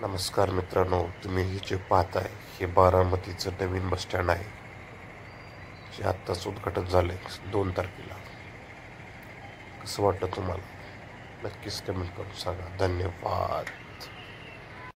नमस्कार मित्रांनो तुम्ही हे जे पाहताय हे बारामतीचं नवीन बसस्टँड आहे जे आत्ताच उद्घाटन झालं आहे दोन तारखेला. कसं वाटलं तुम्हाला? नक्कीच कमेंट करून सांगा. धन्यवाद.